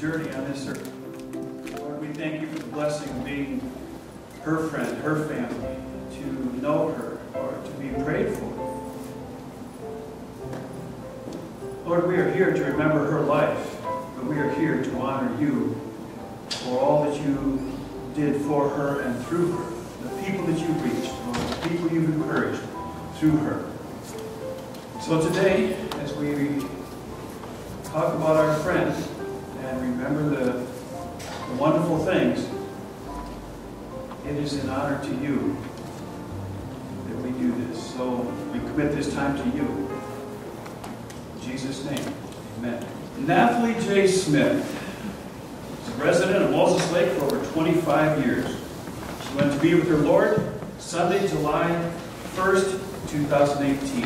journey on this earth. Lord, we thank you for the blessing of being her friend, her family, to know her, or to be prayed for. Lord, we are here to remember her life, but we are here to honor you for all that you did for her and through her, the people that you reached, Lord, the people you've encouraged through her. So today, as we talk about our friend an honor to you that we do this. So we commit this time to you. In Jesus' name, amen. Nathalie J. Smith is a resident of Moses Lake for over 25 years. She went to be with her Lord Sunday, July 1st, 2018.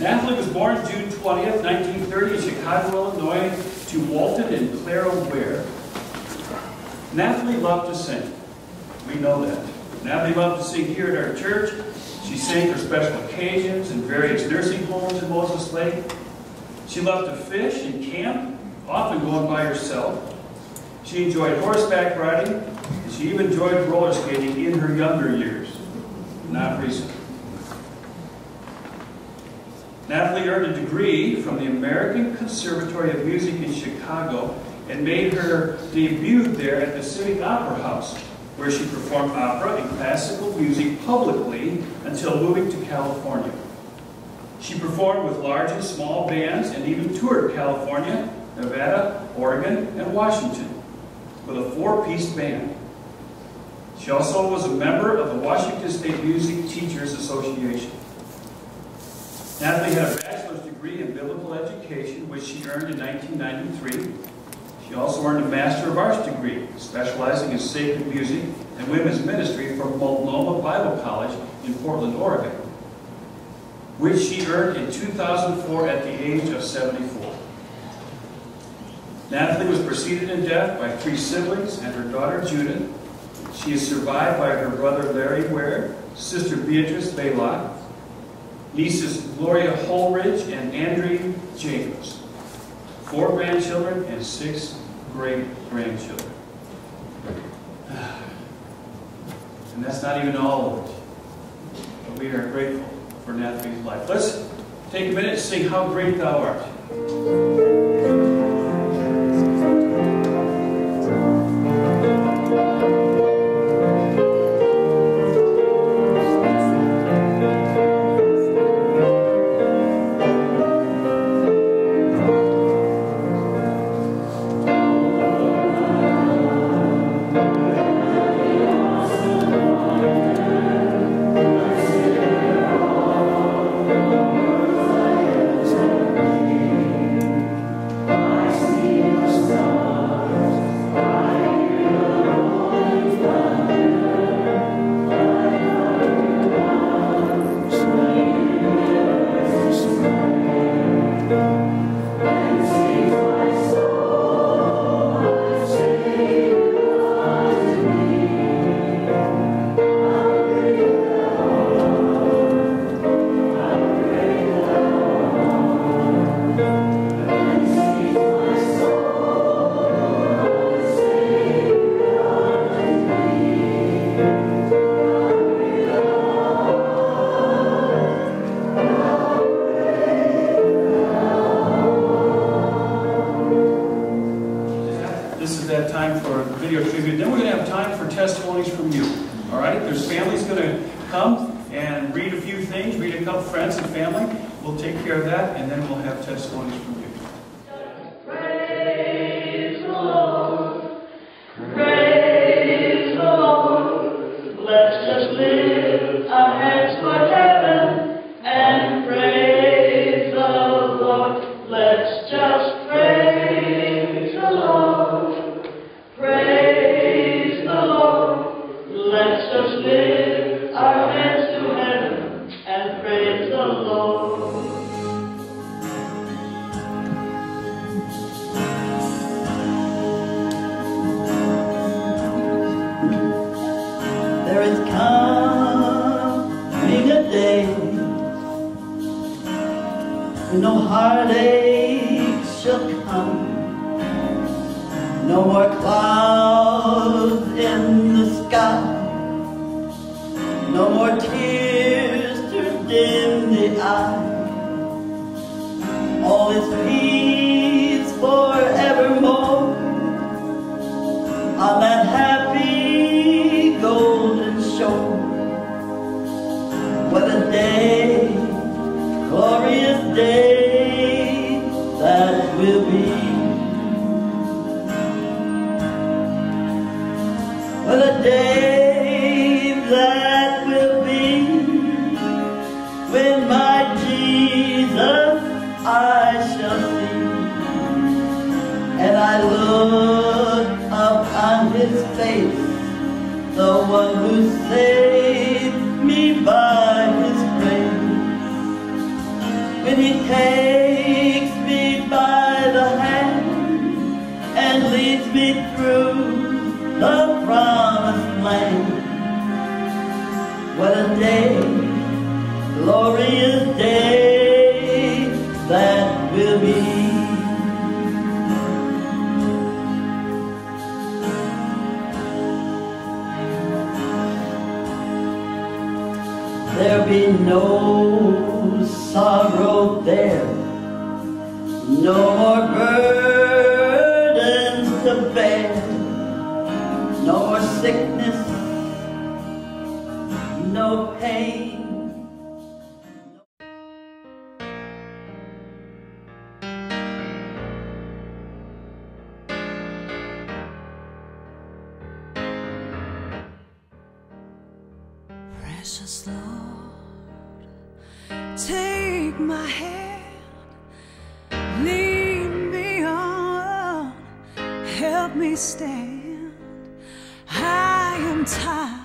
Nathalie was born June 20th, 1930 in Chicago, Illinois to Walton and Clara Ware. Nathalie loved to sing. We know that. Natalie loved to sing here at our church. She sang for special occasions in various nursing homes in Moses Lake. She loved to fish and camp, often going by herself. She enjoyed horseback riding, and she even enjoyed roller skating in her younger years, not recently. Natalie earned a degree from the American Conservatory of Music in Chicago and made her debut there at the City Opera House, where she performed opera and classical music publicly until moving to California. She performed with large and small bands and even toured California, Nevada, Oregon, and Washington with a four-piece band. She also was a member of the Washington State Music Teachers Association. Natalie had a bachelor's degree in biblical education, which she earned in 1993. She also earned a Master of Arts degree, specializing in sacred music and women's ministry from Multnomah Bible College in Portland, Oregon, which she earned in 2004 at the age of 74. Nathalie was preceded in death by three siblings and her daughter Judith. She is survived by her brother Larry Ware, sister Beatrice Baylock, nieces Gloria Holdridge and Andrew Jacobs, four grandchildren and six great-grandchildren. And that's not even all of it. But we are grateful for Nathalie's life. Let's take a minute and sing How Great Thou Art. faith, one who saves. no sorrow there, no more burdens to bear, no more sickness, no pain. Precious Lord Take my hand, lead me on, help me stand. I am tired.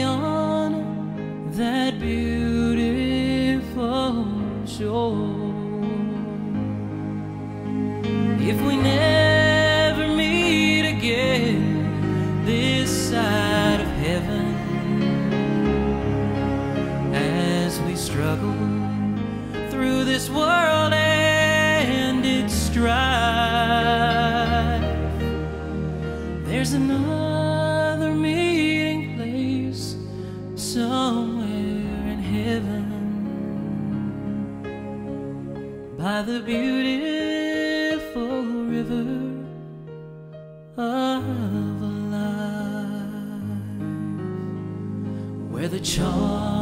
on that beautiful shore. If we never meet again this side of heaven, as we struggle through this world and its strife, there's another. by the beautiful river of life where the charm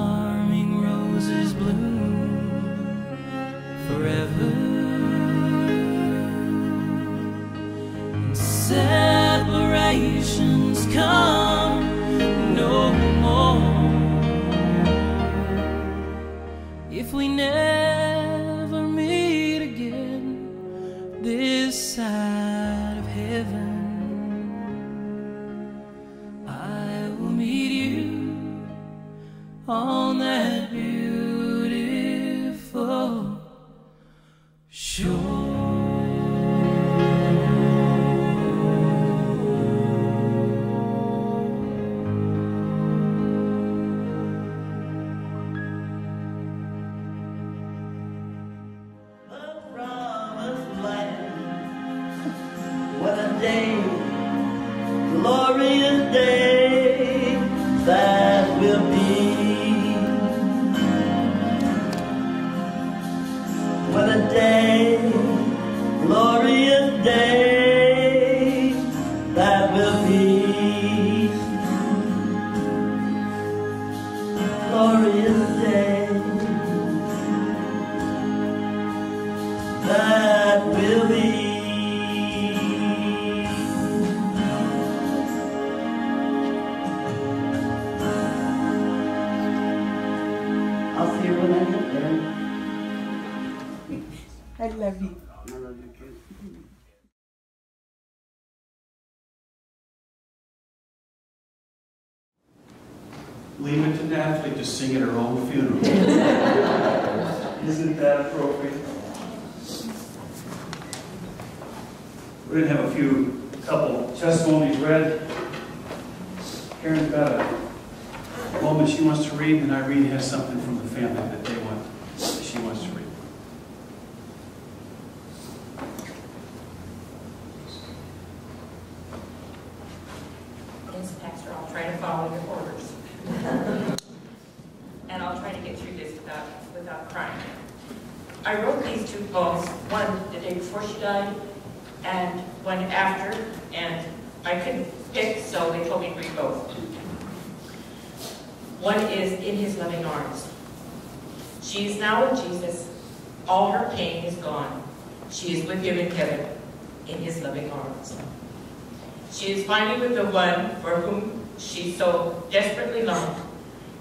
Finally with the one for whom she so desperately longed.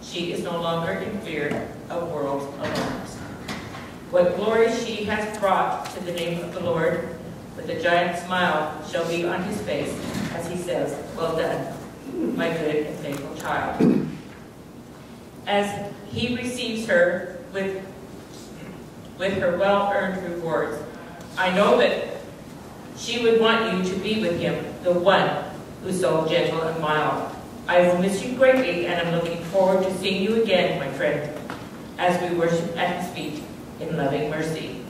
She is no longer in fear of world alarms. What glory she has brought to the name of the Lord, with a giant smile shall be on his face as he says, Well done, my good and faithful child. As he receives her with, with her well-earned rewards, I know that she would want you to be with him, the one who's so gentle and mild. I will miss you greatly, and I'm looking forward to seeing you again, my friend, as we worship at his feet in loving mercy.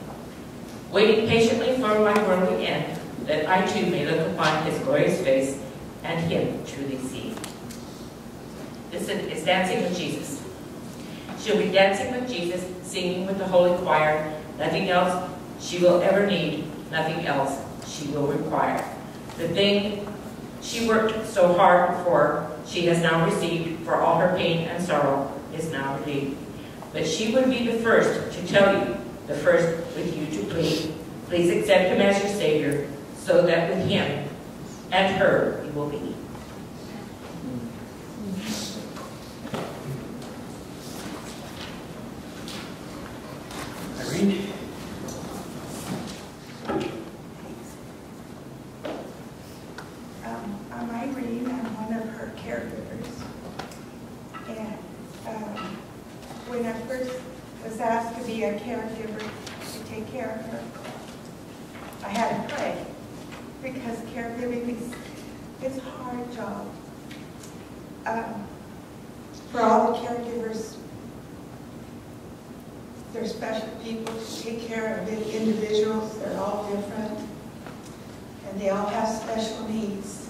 Waiting patiently for my worldly end, that I too may look upon his glorious face and him truly see. This is Dancing with Jesus. She'll be dancing with Jesus, singing with the holy choir, nothing else she will ever need, nothing else she will require. The thing she worked so hard for, she has now received, for all her pain and sorrow is now relieved. But she would be the first to tell you, the first with you to plead. Please accept him as your Savior, so that with him and her you will be. Irene? Um, I'm Irene, I'm one of her caregivers. And um, when I first was asked to be a caregiver, to take care of her, I had to pray because caregiving is, is a hard job. Um, For all the caregivers, they're special people to take care of individuals, they're all different and they all have special needs.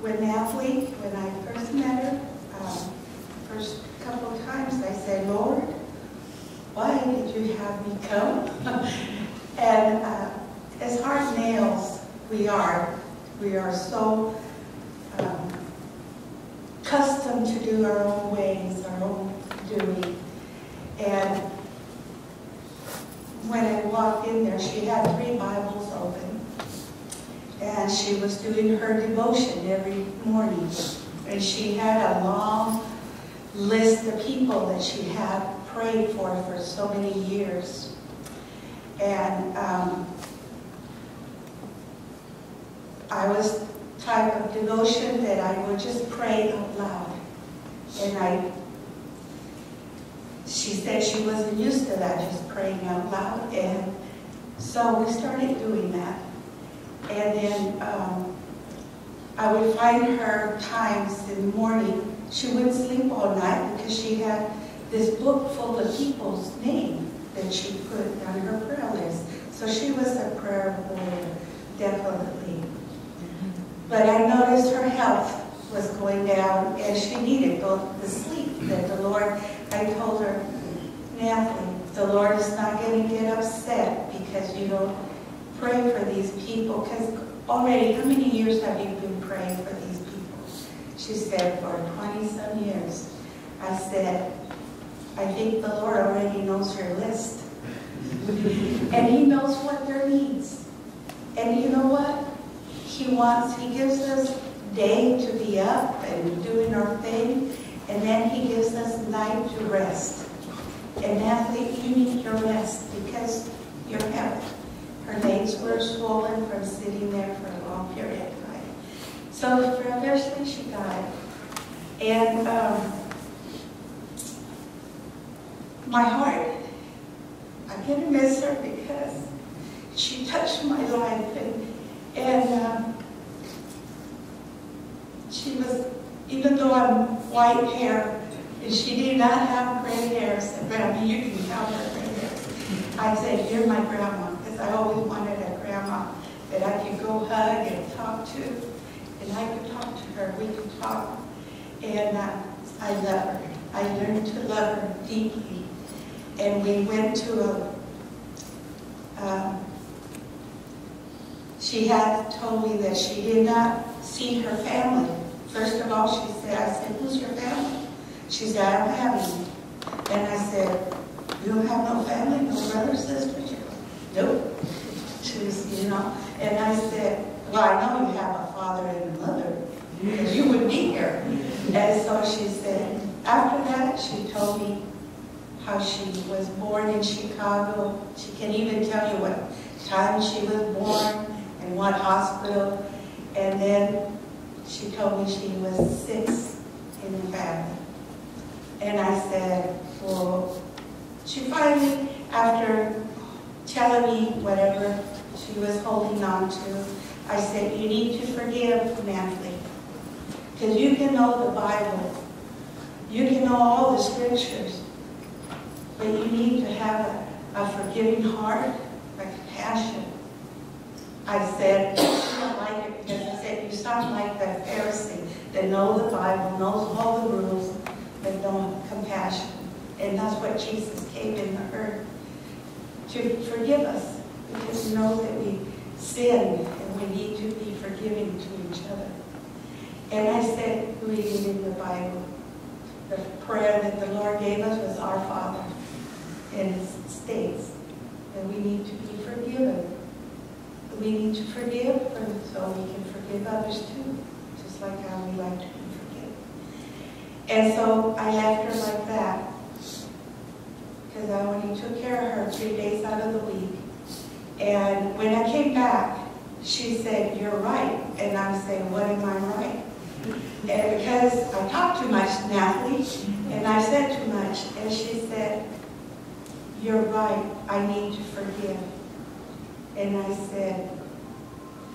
When Natalie, when I first met her, um, first couple of times, I said, Lord, why did you have me come? and uh, as hard nails we are, we are so um, accustomed to do our own ways, our own doing. And when I walked in there, she had three Bibles open. And she was doing her devotion every morning. And she had a long list of people that she had prayed for for so many years. And um, I was type of devotion that I would just pray out loud. And I, she said she wasn't used to that, just praying out loud. And so we started doing that. And then um, I would find her times in the morning. She wouldn't sleep all night because she had this book full of people's names that she put on her prayer list. So she was a prayer warrior, definitely. But I noticed her health was going down and she needed both the sleep that the Lord, I told her, Natalie, the Lord is not going to get upset because you don't pray for these people. Because already, how many years have you been praying for these people? She said, for 20 some years. I said, I think the Lord already knows your list. and He knows what their needs. And you know what? He wants, He gives us day to be up and doing our thing, and then He gives us night to rest. And Natalie, you need your rest because your health. Her legs were swollen from sitting there for a long period of time. So eventually she died. And um, my heart, I'm going to miss her because she touched my life and, and um, she was, even though I'm white hair, and she did not have gray hairs, but I mean, you can tell her gray hairs. I said, you're my grandma, because I always wanted a grandma that I could go hug and talk to, and I could talk to her, we could talk, and uh, I love her. I learned to love her deeply, and we went to a, um, she had told me that she did not see her family. First of all, she said, I said, who's your family? She said, I don't have any. And I said, you don't have no family, no brothers, sisters? Goes, nope. She was, you know, and I said, well, I know you have a father and a mother, because you would be here. And so she said, after that, she told me how she was born in Chicago. She can even tell you what time she was born and what hospital. And then she told me she was six in the family. And I said, well, she finally, after telling me whatever she was holding on to, I said, you need to forgive Natalie. Because you can know the Bible. You can know all the scriptures. But you need to have a, a forgiving heart, a compassion. I said, I don't like it because I said, you sound like that Pharisee that knows the Bible, knows all the rules, but don't have compassion. And that's what Jesus came in the earth to forgive us because he knows that we sin and we need to be forgiving to each other. And I said, reading in the Bible, the prayer that the Lord gave us was Our Father. And it states that we need to be forgiven. We need to forgive and so we can forgive others too, just like how we like to be forgiven. And so I left her like that because I only took care of her three days out of the week. And when I came back, she said, you're right. And I'm saying, what am I right? And because I talked too much, Natalie, and I said too much, and she said, you're right, I need to forgive. And I said,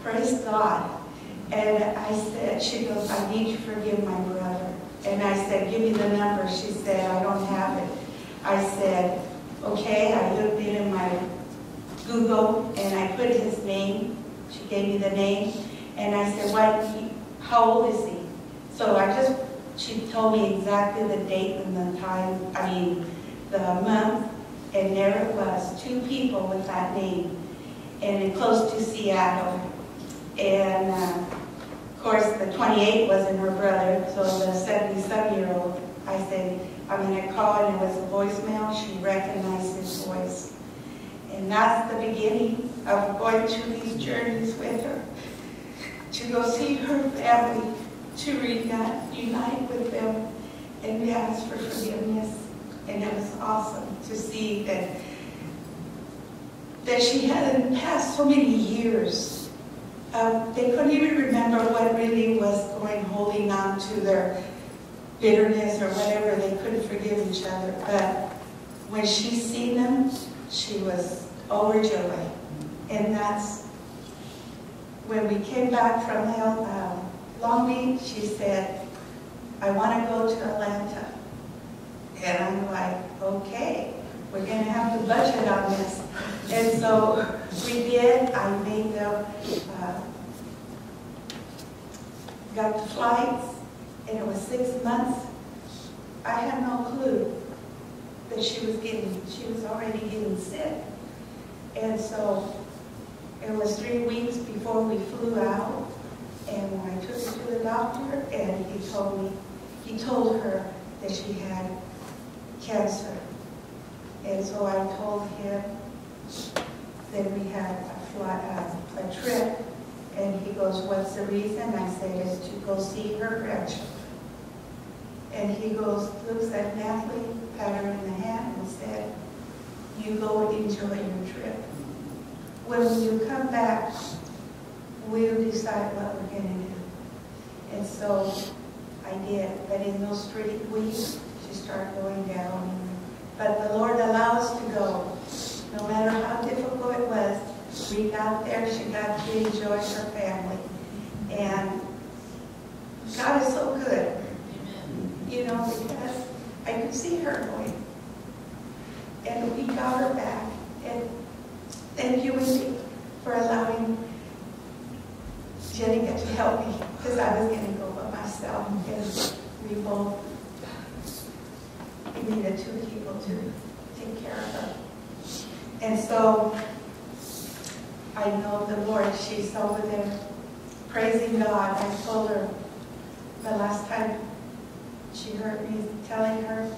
praise God. And I said, she goes, I need to forgive my brother. And I said, give me the number. She said, I don't have it. I said, okay. I looked in my Google and I put his name. She gave me the name. And I said, what, how old is he? So I just, she told me exactly the date and the time, I mean, the month. And there it was, two people with that name. And close to Seattle. And uh, of course, the 28 wasn't her brother, so the 77-year-old, I said, I'm going to call, and it was a voicemail. She recognized his voice. And that's the beginning of going through these journeys with her, to go see her family, to reunite unite with them, and asked for forgiveness. And it was awesome to see that, that she had passed so many years uh, they couldn't even remember what really was going, holding on to their bitterness or whatever. They couldn't forgive each other. But when she seen them, she was overjoyed. And that's when we came back from uh, Long Beach, she said, I want to go to Atlanta. And I'm like, okay, we're going to have to budget on this. And so we did. I made the, uh, got the flights, and it was six months. I had no clue that she was getting, she was already getting sick. And so it was three weeks before we flew out, and I took her to the doctor, and he told me, he told her that she had cancer. And so I told him that we had a flight, uh, a trip, and he goes, what's the reason? I said, it's to go see her grandchildren. And he goes, looks at Natalie, pat her in the hand, and said, you go enjoy your trip. When you come back, we'll decide what we're gonna do. And so I did, but in those three weeks, she started going down. But the Lord allowed us to go, no matter how difficult it was. We got there, she got to enjoy her family. And God is so good, you know, because I could see her going. And we got her back. And thank you, Wendy, for allowing Jenica to help me, because I was going to go by myself. And we both we needed two people to take care of her. And so I know the Lord, she's over there praising God. I told her the last time she heard me telling her,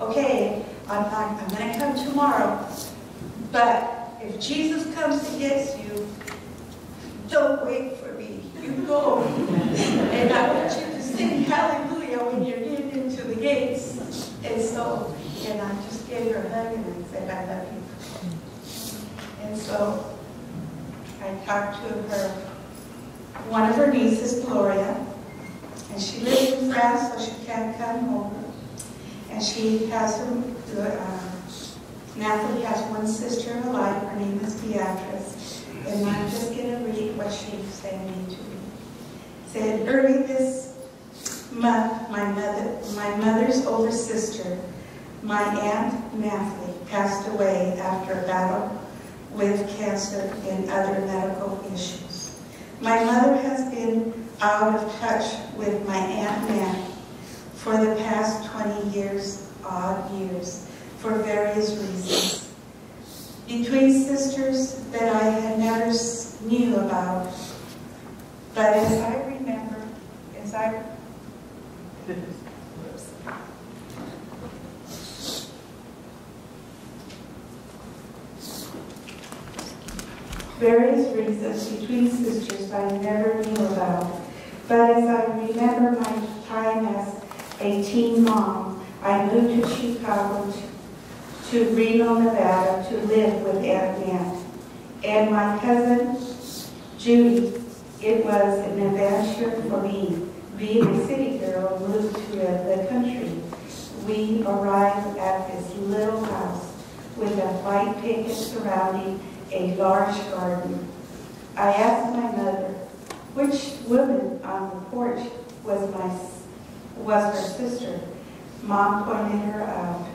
okay, I'm, not, I'm going to come tomorrow, but if Jesus comes to get you, don't wait for me. You go. and I want you to sing hallelujah when you're getting into the gates. And so, and I just gave her a hug and I said, I love you. And so I talked to her, one of her nieces, Gloria, and she lives in France, so she can't come over. And she has some, uh, Natalie has one sister alive, her name is Beatrice. And I'm just going to read what she me to me. Said, early this month, my mother, my mother's older sister, my aunt Natalie, passed away after a battle with cancer and other medical issues. My mother has been out of touch with my Aunt Nat for the past 20 years, odd years, for various reasons. Between sisters that I had never knew about, but as I remember, as I various reasons between sisters I never knew about. But as I remember my time as a teen mom, I moved to Chicago to, Reno, Nevada to live with Aunt Nat. And my cousin, Judy, it was an adventure for me. Being a city girl, moved to the country. We arrived at this little house with a white picket surrounding a large garden. I asked my mother which woman on the porch was my was her sister. Mom pointed her out.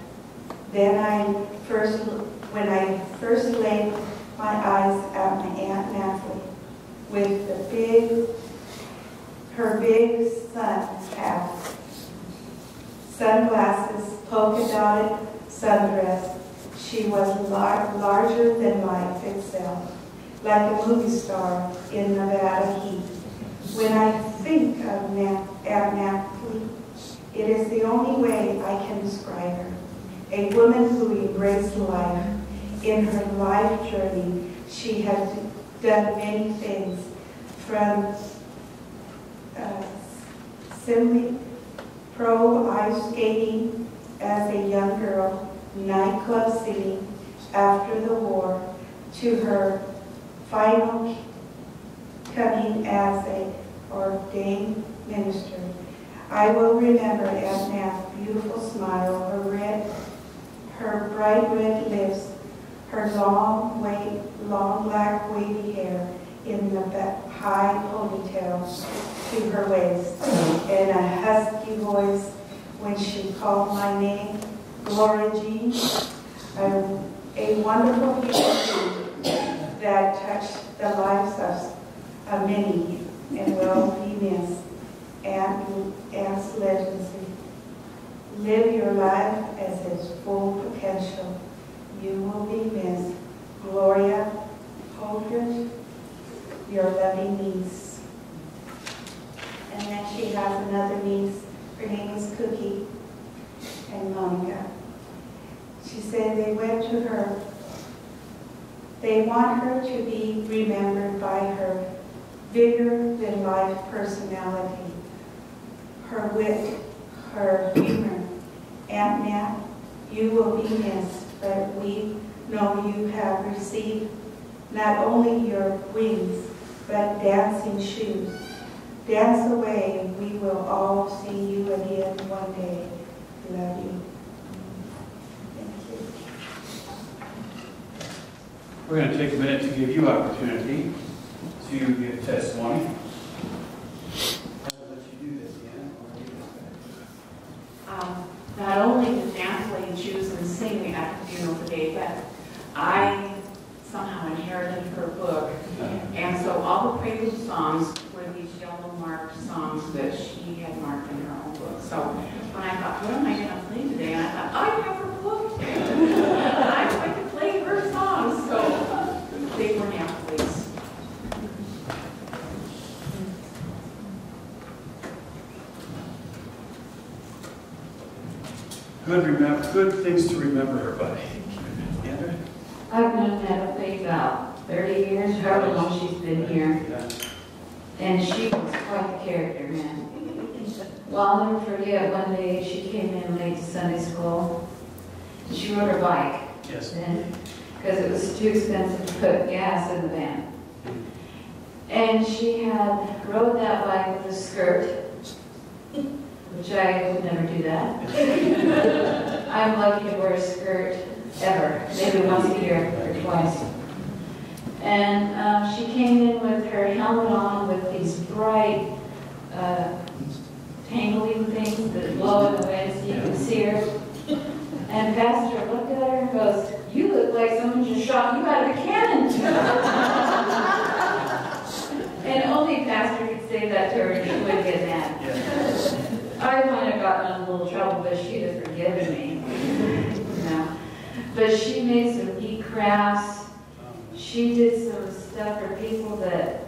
Then I first when I first laid my eyes at my aunt Natalie with the big her big sun hat, sunglasses, polka dotted sundress, she was lar larger than life itself, like a movie star in Nevada heat. When I think of Nat Natalie, it is the only way I can describe her. A woman who embraced life. In her life journey, she has done many things, from simply pro ice skating as a young girl nightclub singing after the war to her final coming as a ordained minister. I will remember Nat's beautiful smile, her red, her bright red lips, her long, white, long black wavy hair in the high ponytail to her waist and a husky voice when she called my name, Gloria Jean. Um, a wonderful human that touched the lives of, of many and will be missed. Aunt, Aunt's legacy. Live your life as its full potential. You will be missed. Gloria Holdridge budding niece. And then she has another niece, her name is Cookie and Monica. She said they went to her, they want her to be remembered by her bigger than life personality, her wit, her humor. Aunt Nat, you will be missed, but we know you have received not only your wings, but dancing shoes. Dance away, and we will all see you again one day. Love you. Thank you. We're going to take a minute to give you opportunity to give testimony. I'll let you do this, Deanna, or you can- Um, Not only did Natalie choose and sing at the funeral today, but I somehow inherited her book. And so all the prelude songs were these yellow marked songs that she had marked in her own book. So when I thought, what am I going to play today? And I thought, oh, I have her book. I'm going to play her songs. So they were Natalie's. Good remember, good things to remember her by. Andrew? I've known that a Natalie about 30 years, however long she's been here, and she was quite the character, man. Well, I'll never forget, one day she came in late to Sunday school, and she rode her bike Yes. because it was too expensive to put gas in the van. And she had rode that bike with a skirt, which I would never do that. I'm lucky to wear a skirt ever, maybe once a year or twice. And um, she came in with her helmet on with these bright, uh, tangling things that blow in the wind so you can see her. And Pastor looked at her and goes, "You look like someone just shot you out of a cannon." and only Pastor could say that to her and she wouldn't get mad. I might have gotten in a little trouble, but she'd have forgiven me. No. But she made some neat crafts. She did some stuff for people that,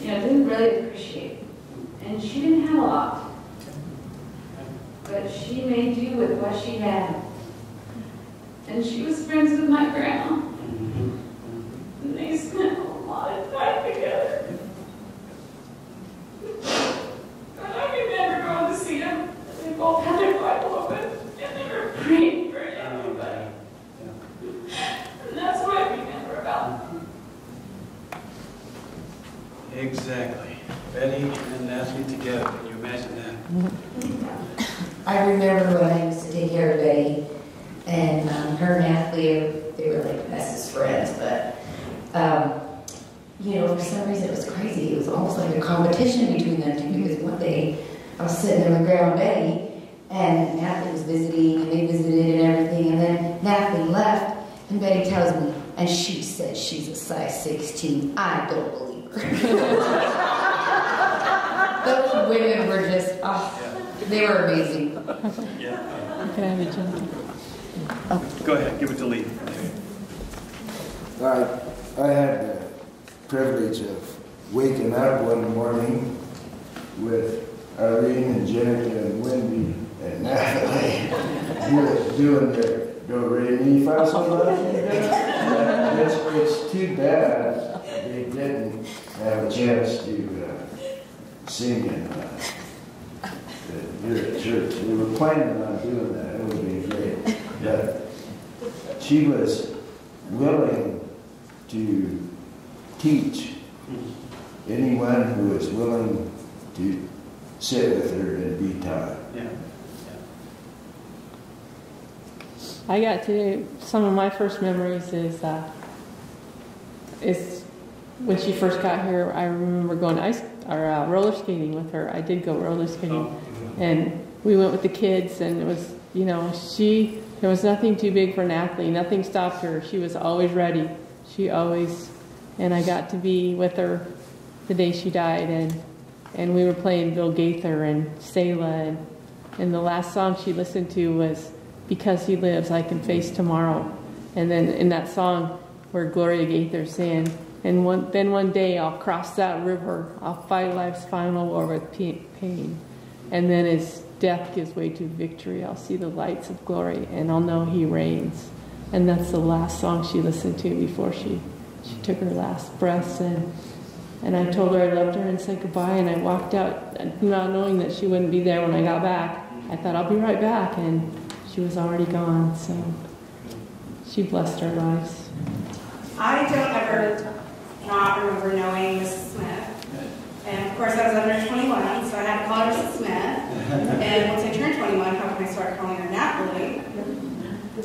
you know, didn't really appreciate. And she didn't have a lot. But she made do with what she had. And she was friends with my grandma. Mm-hmm. And they spent a lot of time together. And I remember going to see them. They both had their Bible open. And they were praying for everybody. And that's what I remember about them. Exactly. Betty and Natalie together, can you imagine that? I remember when I used to take care of Betty, and um, her and Natalie, they were like bestest friends, but, um, you know, for some reason it was crazy. It was almost like a competition between them two, because one day I was sitting there with Grandma Betty, and Natalie was visiting, and they visited and everything, and then Natalie left, and Betty tells me, and she says she's a size 16. I don't believe her. Those women were just, oh, they were amazing. Yeah. Can I have a gentleman? Go ahead, give it to Lee. I, I had the privilege of waking up one morning with Irene and Jenica and Wendy and Natalie doing, doing their do re mi fa sol la. It's, it's too bad they didn't have a chance to uh, sing in uh, the- church. We were planning on doing that. It would be great. But she was willing to teach anyone who is willing to sit with her and be taught. Yeah. I got to some of my first memories is uh, is when she first got here. I remember going ice or uh, roller skating with her. I did go roller skating, and we went with the kids, and it was you know she there was nothing too big for Natalie. Nothing stopped her. She was always ready. She always, and I got to be with her the day she died, and and we were playing Bill Gaither and Selah, and and the last song she listened to was because he lives, I can face tomorrow. And then in that song where Gloria Gaither saying, And one, then one day I'll cross that river. I'll fight life's final war with pain. And then as death gives way to victory, I'll see the lights of glory and I'll know He reigns. And that's the last song she listened to before she, she took her last breaths. And, and I told her I loved her and said goodbye. And I walked out not knowing that she wouldn't be there when I got back. I thought I'll be right back. And she was already gone. So she blessed our lives. I don't ever not remember knowing Mrs. Smith. And of course, I was under 21, so I had to call her Mrs. Smith. And once I turned 21, how can I start calling her Natalie?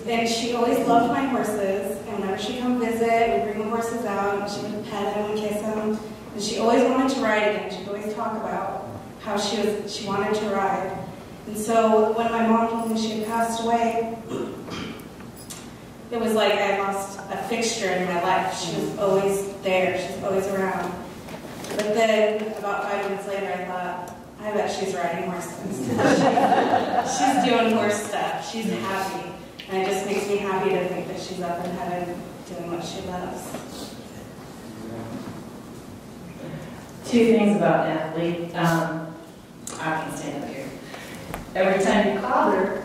And she always loved my horses. And whenever she'd come visit, we'd bring the horses out, and she would pet them and kiss them. And she always wanted to ride again. She'd always talk about how she was she wanted to ride. And so when my mom told me she had passed away, it was like I lost a fixture in my life. She was always there. She was always around. But then, about five minutes later, I thought, I bet she's riding horses. she's doing horse stuff. She's happy. And it just makes me happy to think that she's up in heaven doing what she loves. Two things about Natalie. Um, I can stand up here. Every time you called her,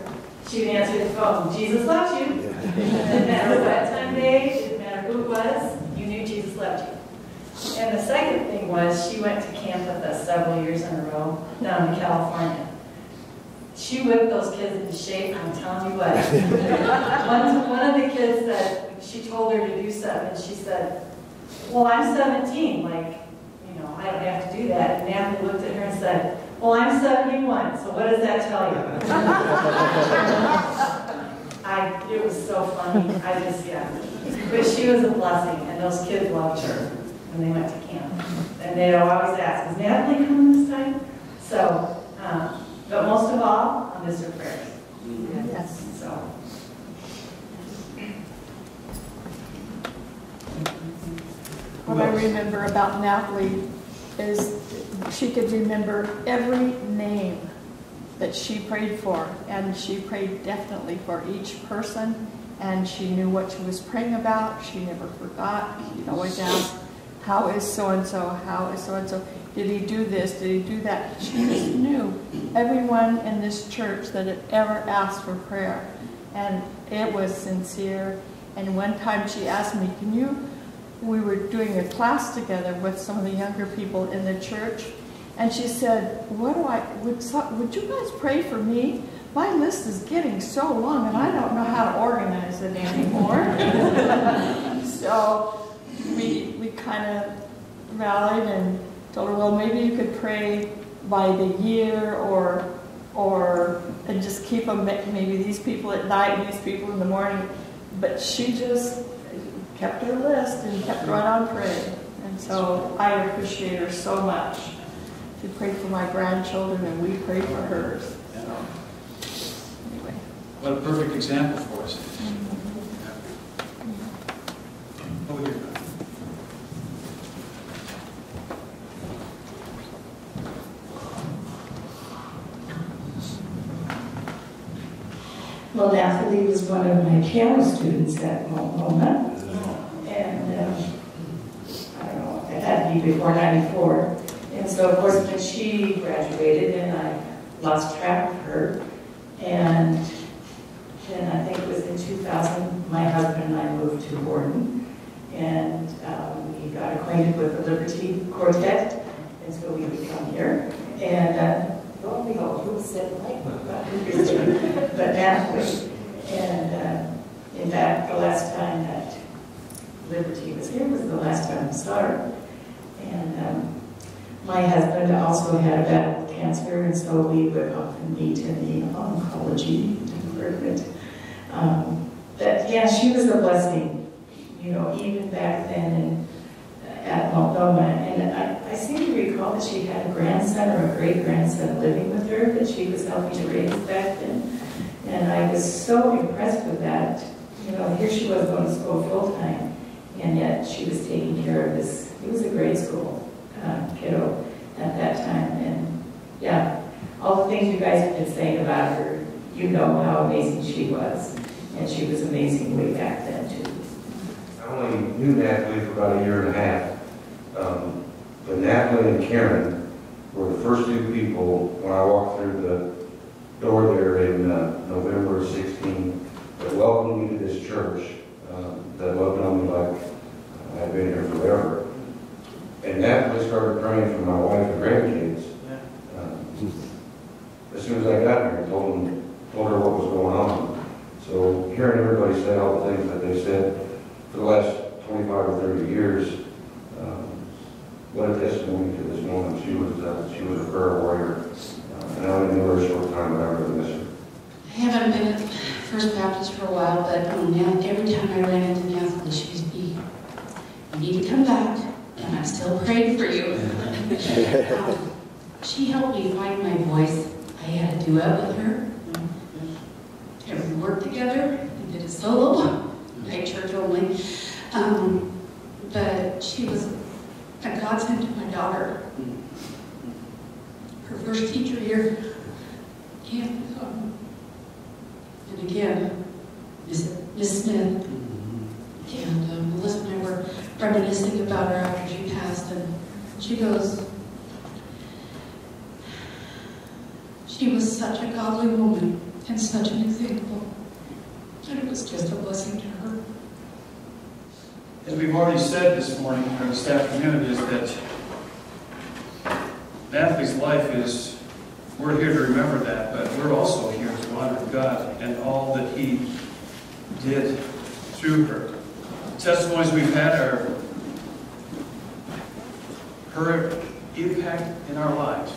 she would answer the phone. Jesus loves you. Didn't matter what time of day, didn't matter who it was, you knew Jesus loved you. And the second thing was she went to camp with us several years in a row down in California. She whipped those kids into shape, I'm telling you what. one, one of the kids said, she told her to do something, she said, well, I'm 17, like, I don't have to do that. And Natalie looked at her and said, well, I'm 71, so what does that tell you? I, it was so funny. I just, yeah. But she was a blessing, and those kids loved her when they went to camp. And they'd always ask, is Natalie coming this time? So, um, but most of all, I miss her prayers. Yes. So, What I remember about Natalie is she could remember every name that she prayed for, and she prayed definitely for each person, and she knew what she was praying about. She never forgot. She'd always ask, how is so-and-so? How is so-and-so? Did he do this? Did he do that? She just knew everyone in this church that had ever asked for prayer, and it was sincere. And one time she asked me, can you we were doing a class together with some of the younger people in the church, and she said, "What do I would would you guys pray for me? My list is getting so long, and I don't know how to organize it anymore." so we we kind of rallied and told her, "Well, maybe you could pray by the year, or or and just keep them maybe these people at night, and these people in the morning." But she just kept her list and kept right on praying. And so I appreciate her so much. She prayed for my grandchildren and we prayed for hers. So, anyway. What a perfect example for us. Oh, here. Well, Natalie was one of my piano students at Multnomah. 90 before 94. And so, of course, when she graduated, and I lost track of her, and then I think it was in 2000, my husband and I moved to Gordon, and um, we got acquainted with the Liberty Quartet, and so we would come here. And lo and behold, who said like but now, And uh, in fact, the last time that Liberty was here was the last time I saw her. And um, my husband also had a with cancer, and so we would often meet in the oncology department. Um, but yeah, she was a blessing, you know, even back then in, at Multnomah. And I, I seem to recall that she had a grandson or a great grandson living with her that she was helping to raise back then. And I was so impressed with that. You know, here she was going to school full time, and yet she was taking care of this. It was a grade school uh, kiddo at that time. And yeah, all the things you guys have been saying about her, you know how amazing she was. And she was amazing way back then, too. I only knew Natalie for about a year and a half. Um, But Natalie and Karen were the first two people, when I walked through the door there in uh, November of 16, that welcomed me to this church, um, that loved on me like I've been here forever. And Natalie started praying for my wife and grandkids. Um, As soon as I got here, I told them, told her what was going on. So hearing everybody say all the things that they said for the last 25 or 30 years, um, what a testimony to this woman. She was, uh, she was a prayer warrior. Uh, And I only knew her a short time, but I really miss her. I haven't been at First Baptist for a while, but um, now every time I ran into Natalie, she was me. You need to come back, and I'm still praying for you. Um, She helped me find my voice. I had a duet with her. And we worked together and did a solo, night church only. Um, But she was a godsend to my daughter. Her first teacher here. And, um, and again, Miss Miss Smith. And uh, Melissa and I were reminiscing about her after she passed, and she goes, she was such a godly woman and such an example. And it was just a blessing to her. As we've already said this morning, or this afternoon, is that Natalie's life is, we're here to remember that, but we're also here to honor God and all that He did through her. The testimonies we've had are her impact in our lives.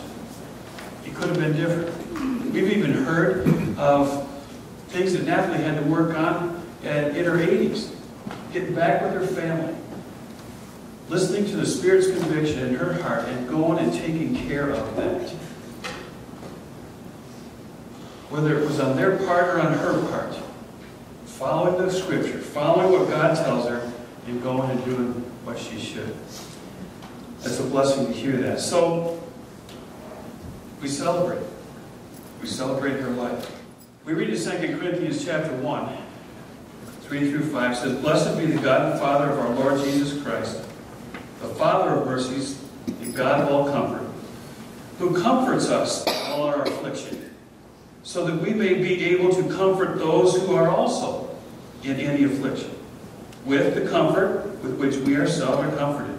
It could have been different. We've even heard of things that Natalie had to work on at, in her 80s, getting back with her family, listening to the Spirit's conviction in her heart and going and taking care of that. Whether it was on their part or on her part, following the Scripture, following what God tells her, and going and doing what she should. It's a blessing to hear that. So, we celebrate. We celebrate her life. We read in 2 Corinthians chapter 1, 3 through 5, says, Blessed be the God and Father of our Lord Jesus Christ, the Father of mercies, the God of all comfort, who comforts us in all our affliction, so that we may be able to comfort those who are also in any affliction, with the comfort with which we ourselves are comforted.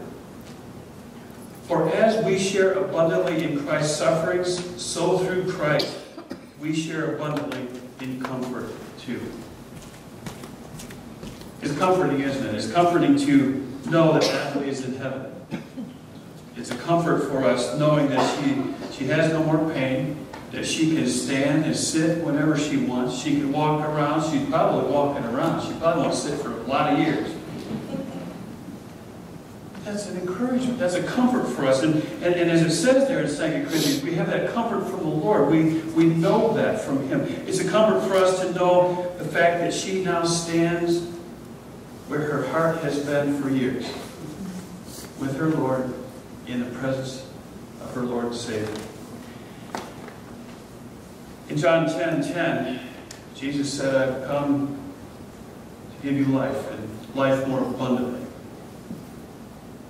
For as we share abundantly in Christ's sufferings, so through Christ we share abundantly in comfort too. It's comforting, isn't it? It's comforting to know that Natalie is in heaven. It's a comfort for us knowing that she, she has no more pain, that she can stand and sit whenever she wants. She can walk around. She's probably walking around. She probably won't sit for a lot of years. That's an encouragement. That's a comfort for us. And, and, and as it says there in 2 Corinthians, we have that comfort from the Lord. We, we know that from Him. It's a comfort for us to know the fact that she now stands where her heart has been for years, with her Lord, in the presence of her Lord and Savior. In John 10, 10, Jesus said, I've come to give you life, and life more abundantly.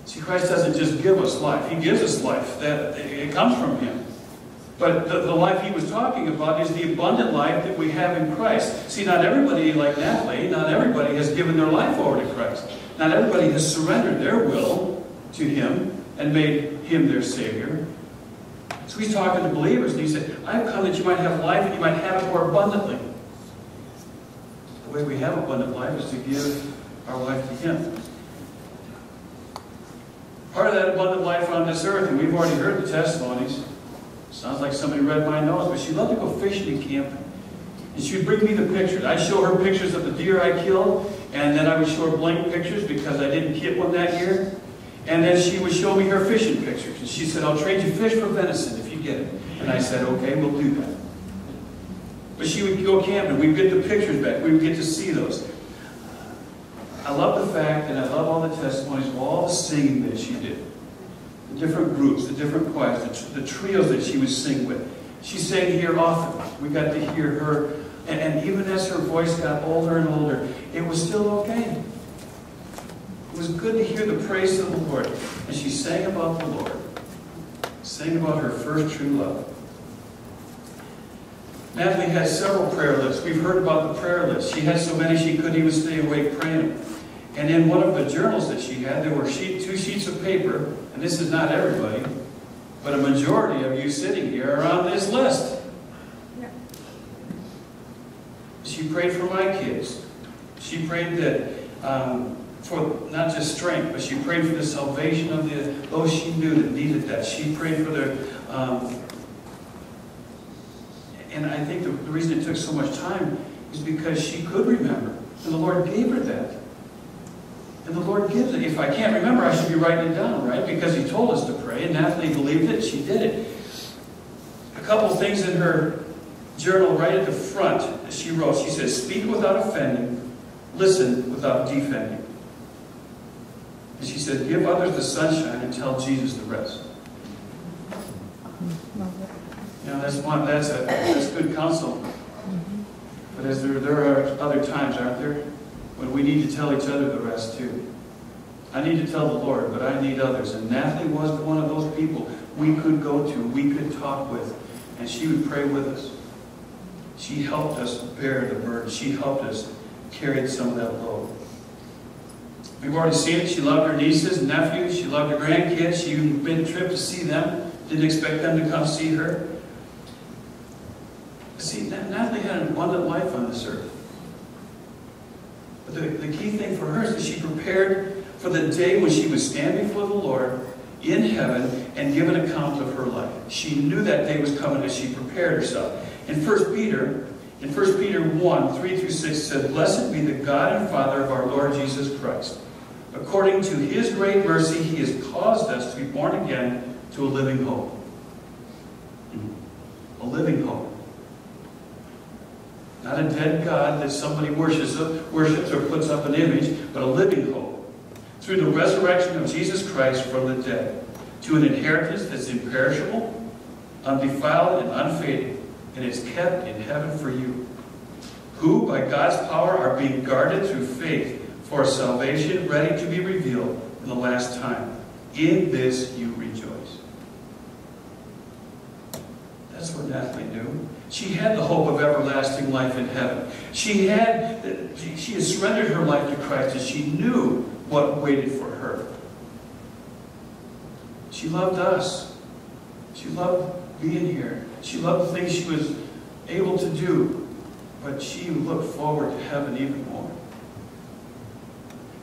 See, Christ doesn't just give us life. He gives us life. That It comes from Him. But the, the life He was talking about is the abundant life that we have in Christ. See, not everybody, like Natalie, not everybody has given their life over to Christ. Not everybody has surrendered their will to Him and made Him their Savior. So He's talking to believers, and He said, I've come that you might have life and you might have it more abundantly. The way we have abundant life is to give our life to Him. Part of that abundant life on this earth, and we've already heard the testimonies. Sounds like somebody read my nose, but she loved to go fishing and camping. And she would bring me the pictures. I'd show her pictures of the deer I killed, and then I would show her blank pictures because I didn't get one that year. And then she would show me her fishing pictures. And she said, I'll trade you fish for venison if you get it. And I said, okay, we'll do that. But she would go camping. We'd get the pictures back. We would get to see those. I love the fact, and I love all the testimonies of all the singing that she did. The different groups, the different choirs, the, the trios that she would sing with. She sang here often. We got to hear her. And, and even as her voice got older and older, it was still okay. It was good to hear the praise of the Lord. And she sang about the Lord, sang about her first true love. Natalie had several prayer lists. We've heard about the prayer list. She had so many she couldn't even stay awake praying. And in one of the journals that she had, there were sheet, two sheets of paper, and this is not everybody, but a majority of you sitting here are on this list. Yeah. She prayed for my kids. She prayed that um, for not just strength, but she prayed for the salvation of the those she knew that needed that. She prayed for their um, and I think the, reason it took so much time is because she could remember. And the Lord gave her that. And the Lord gives it. If I can't remember, I should be writing it down, right? Because He told us to pray, and Natalie believed it, she did it. A couple things in her journal right at the front that she wrote. She says, Speak without offending, listen without defending. And she said, Give others the sunshine and tell Jesus the rest. That's one, that's a, that's good counsel. But as there, there are other times, aren't there, when we need to tell each other the rest too. I need to tell the Lord, but I need others. And Natalie was one of those people we could go to, we could talk with, and she would pray with us. She helped us bear the burden. She helped us carry some of that load. We've already seen it. She loved her nieces and nephews. She loved her grandkids. She even been a trip to see them. Didn't expect them to come see her. See, Natalie had an abundant life on this earth. But the, the key thing for her is that she prepared for the day when she would stand before the Lord in heaven and give an account of her life. She knew that day was coming as she prepared herself. In 1 Peter, in 1 Peter 1, 3 through 6 said, Blessed be the God and Father of our Lord Jesus Christ. According to his great mercy, he has caused us to be born again to a living hope. Mm-hmm. A living hope. Not a dead God that somebody worships, worships or puts up an image, but a living hope. Through the resurrection of Jesus Christ from the dead, to an inheritance that's imperishable, undefiled, and unfading, and is kept in heaven for you, who by God's power are being guarded through faith for salvation ready to be revealed in the last time. In this you rejoice. That's what Natalie knew. She had the hope of everlasting life in heaven. She had, she had surrendered her life to Christ and she knew what waited for her. She loved us. She loved being here. She loved the things she was able to do. But she looked forward to heaven even more.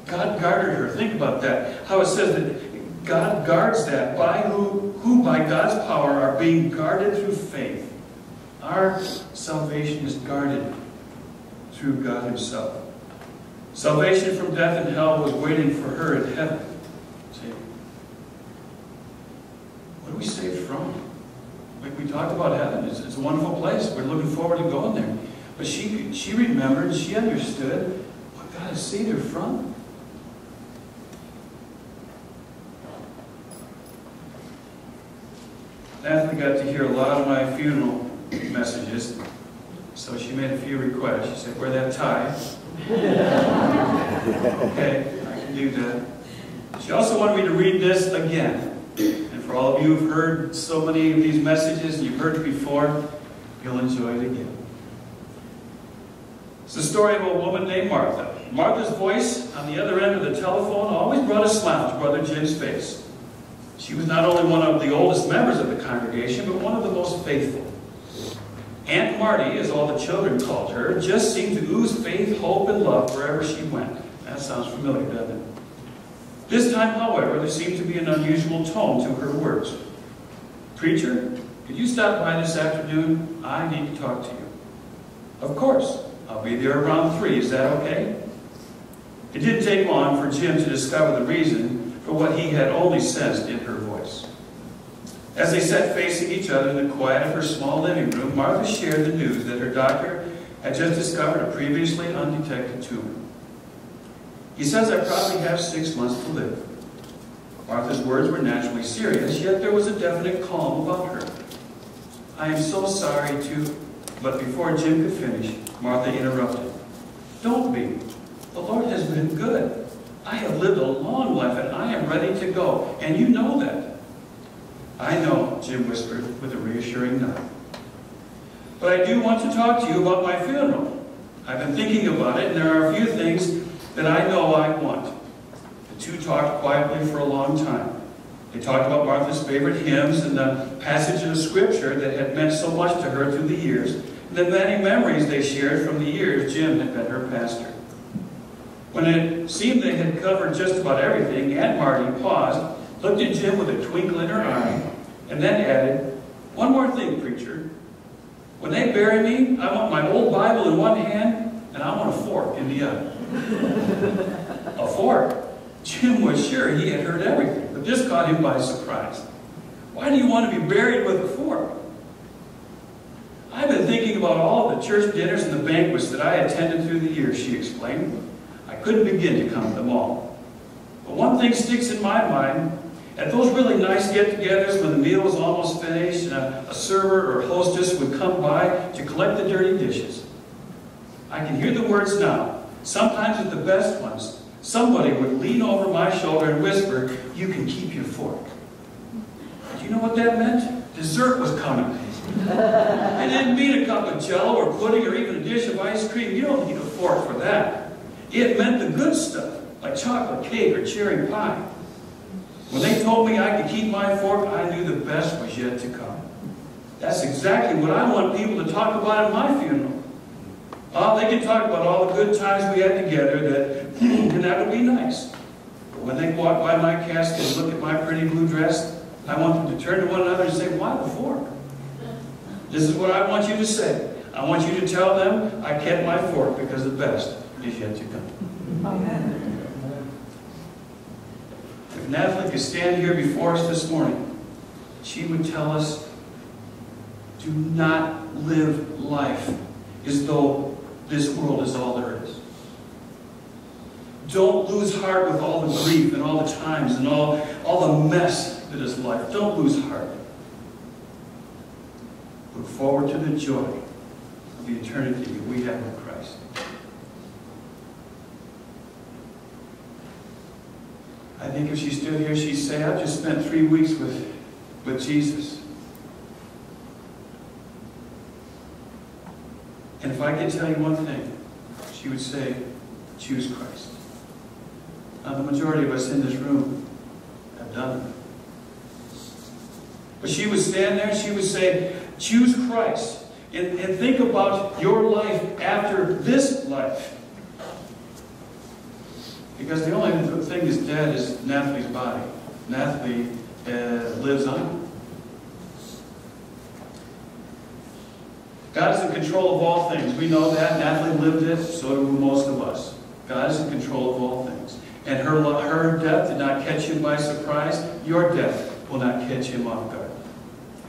God guarded her. Think about that. How it says that God guards that by who, who by God's power are being guarded through faith. Our salvation is guarded through God Himself. Salvation from death and hell was waiting for her in heaven. See? What are we saved from? Like we talked about heaven. It's, it's a wonderful place. We're looking forward to going there. But she, she remembered, she understood what God has saved her from. Natalie got to hear a lot of my funeral messages, so she made a few requests. She said, wear that tie. okay, I can do that. She also wanted me to read this again. And for all of you who've heard so many of these messages, and you've heard it before, you'll enjoy it again. It's the story of a woman named Martha. Martha's voice on the other end of the telephone always brought a smile to Brother Jim's face. She was not only one of the oldest members of the congregation, but one of the most faithful. Aunt Marty, as all the children called her, just seemed to ooze faith, hope, and love wherever she went. That sounds familiar, doesn't it? This time, however, there seemed to be an unusual tone to her words. Preacher, could you stop by this afternoon? I need to talk to you. Of course. I'll be there around three. Is that okay? It didn't take long for Jim to discover the reason for what he had only sensed in her voice. As they sat facing each other in the quiet of her small living room, Martha shared the news that her doctor had just discovered a previously undetected tumor. He says I probably have six months to live. Martha's words were naturally serious, yet there was a definite calm about her. I am so sorry to... But before Jim could finish, Martha interrupted. Don't be. The Lord has been good. I have lived a long life and I am ready to go. And you know that. I know, Jim whispered with a reassuring nod. But I do want to talk to you about my funeral. I've been thinking about it, and there are a few things that I know I want. The two talked quietly for a long time. They talked about Martha's favorite hymns and the passages of Scripture that had meant so much to her through the years, and the many memories they shared from the years Jim had been her pastor. When it seemed they had covered just about everything, Aunt Marty paused, looked at Jim with a twinkle in her eye, and then added, One more thing, preacher. When they bury me, I want my old Bible in one hand, and I want a fork in the other. a fork? Jim was sure he had heard everything, but this caught him by surprise. Why do you want to be buried with a fork? I've been thinking about all the church dinners and the banquets that I attended through the years, she explained. I couldn't begin to count them all. But one thing sticks in my mind. At those really nice get-togethers when the meal was almost finished and a, a server or hostess would come by to collect the dirty dishes. I can hear the words now. Sometimes at the best ones, somebody would lean over my shoulder and whisper, you can keep your fork. Do you know what that meant? Dessert was coming. it didn't mean a cup of jello or pudding or even a dish of ice cream. You don't need a fork for that. It meant the good stuff, like chocolate cake or cherry pie. When they told me I could keep my fork, I knew the best was yet to come. That's exactly what I want people to talk about at my funeral. Oh, they can talk about all the good times we had together, that, and that would be nice. But when they walk by my casket and look at my pretty blue dress, I want them to turn to one another and say, why the fork? This is what I want you to say. I want you to tell them I kept my fork because the best Amen. If Natalie could stand here before us this morning, she would tell us, do not live life as though this world is all there is. Don't lose heart with all the grief and all the times and all, all the mess that is life. Don't lose heart. Look forward to the joy of the eternity that we have with Christ. I think if she stood here, she'd say, I've just spent three weeks with, with Jesus. And if I could tell you one thing, she would say, choose Christ. Now, the majority of us in this room have done it. But she would stand there and she would say, choose Christ. And, and think about your life after this life. Because the only thing that's dead is Nathalie's body. Nathalie uh, lives on. God is in control of all things. We know that. Natalie lived it, so do most of us. God is in control of all things. And her, her death did not catch him by surprise. Your death will not catch him off guard.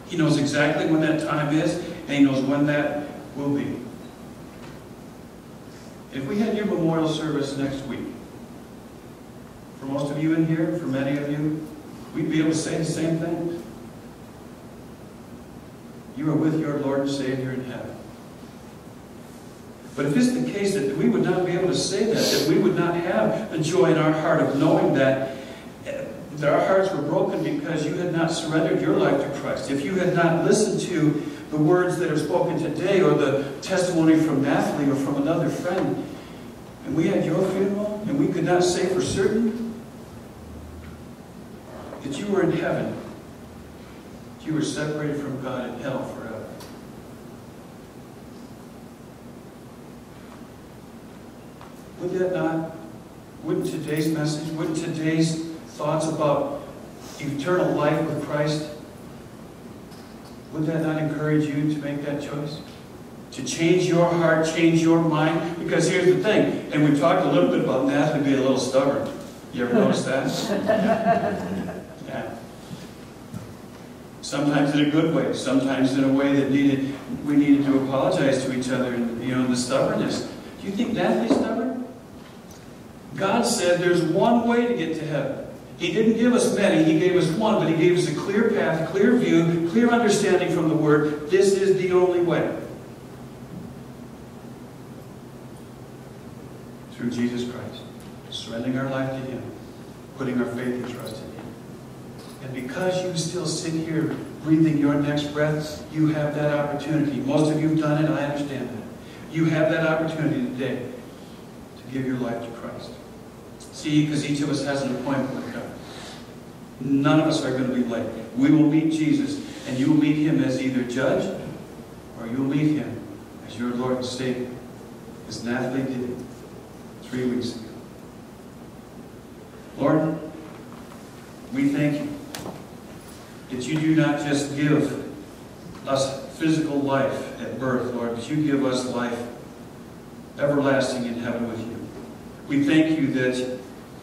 He knows exactly when that time is, and he knows when that will be. If we had your memorial service next week, for most of you in here, for many of you, we'd be able to say the same thing. You are with your Lord and Savior in heaven. But if it's the case that we would not be able to say that, that we would not have the joy in our heart of knowing that, eh, that our hearts were broken because you had not surrendered your life to Christ, if you had not listened to the words that are spoken today or the testimony from Nathalie or from another friend, and we had your funeral and we could not say for certain that you were in heaven, you were separated from God in hell forever. Would that not, wouldn't today's message, wouldn't today's thoughts about eternal life with Christ, would that not encourage you to make that choice? To change your heart, change your mind? Because here's the thing, and we talked a little bit about Natalie being a little stubborn. You ever notice that? Sometimes in a good way, sometimes in a way that needed we needed to apologize to each other and you know the stubbornness. Do you think Natalie's stubborn? God said there's one way to get to heaven. He didn't give us many, He gave us one, but He gave us a clear path, clear view, clear understanding from the Word. This is the only way. Through Jesus Christ. surrendering our life to Him, putting our faith and trust in Him. And because you still sit here breathing your next breath, you have that opportunity. Most of you have done it, I understand that. You have that opportunity today to give your life to Christ. See, because each of us has an appointment with God. None of us are going to be late. We will meet Jesus, and you will meet Him as either judge or you will meet Him as your Lord and Savior, as Natalie did three weeks ago. Lord, we thank you that you do not just give us physical life at birth, Lord, but you give us life everlasting in heaven with you. We thank you that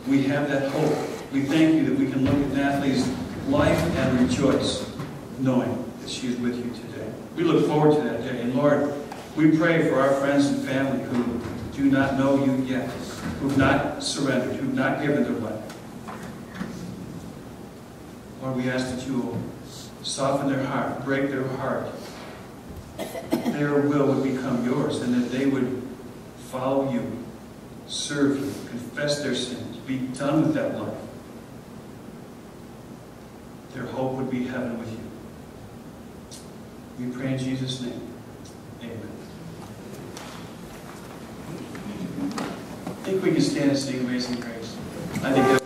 we have that hope. We thank you that we can look at Natalie's life and rejoice, knowing that she is with you today. We look forward to that day. And Lord, we pray for our friends and family who do not know you yet, who have not surrendered, who have not given their life. Lord, we ask that you will soften their heart, break their heart. Their will would become yours, and that they would follow you, serve you, confess their sins, be done with that life. Their hope would be heaven with you. We pray in Jesus' name. Amen. I think we can stand and sing Amazing Grace. I think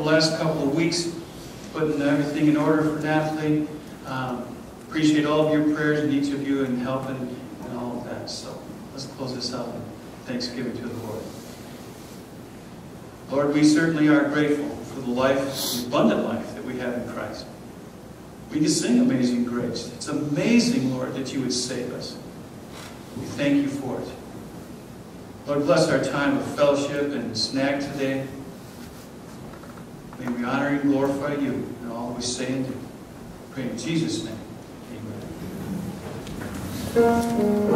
the last couple of weeks, putting everything in order for Natalie. Um, appreciate all of your prayers and each of you in helping and all of that. So let's close this out with thanksgiving to the Lord. Lord, we certainly are grateful for the life, the abundant life that we have in Christ. We can sing Amazing Grace. It's amazing, Lord, that you would save us. We thank you for it. Lord, bless our time of fellowship and snack today. Honor and glorify you in all we say and do. Pray in Jesus' name. Amen.